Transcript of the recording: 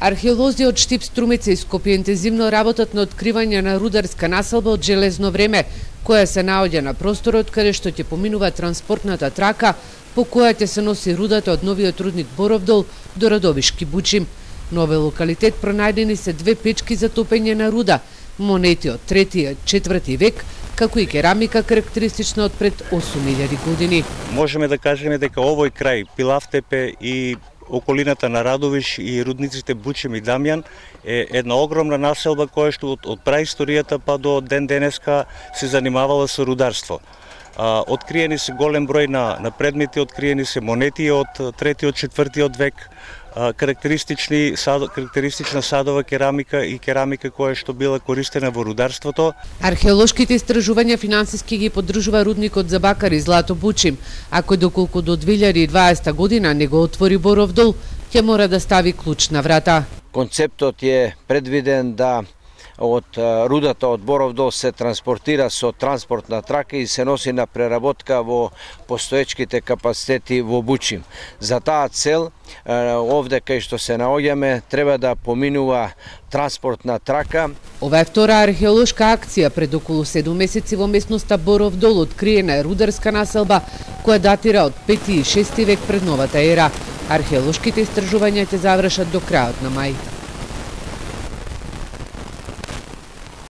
Археолози од Штип Струмица и Скопје интензивно работат на откривање на рударска населба од железно време, која се наоѓа на просторот каде што ќе поминува транспортната трака по која ќе се носи рудата од новиот рудник Боровдол до Радовишки Бучим. На овој локалитет пронајдени се две печки за топење на руда, монети од 3 и 4 век, како и керамика карактеристична од пред 8000 години. Можеме да кажеме дека овој крај Пилавтепе и околината на Радовиш и рудниците Бучем и Дамјан е една огромна населба која што од, од праисторијата па до ден денеска се занимавала со рударство. А, откриени се голем број на, на предмети, откриени се монети од третиот, четвртиот век, карактеристични сад, карактеристична садова керамика и керамика која што била користена во рударството. Археолошките истражувања финансиски ги поддржува рудникот за бакари Злато Бучим, ако доколку до 2020 година не го отвори Боров дол, ќе мора да стави клуч на врата. Концептот е предвиден да од рудата од Боровдол се транспортира со транспортна трака и се носи на преработка во постоечките капацитети во Бучим. За таа цел, овде кај што се наоѓаме, треба да поминува транспортна трака. Ова е втора археолошка акција пред околу 7 месеци во местноста Боров дол откриена е рударска населба која датира од 5 и 6 век пред новата ера. Археолошките истражувања ќе завршат до крајот на мај.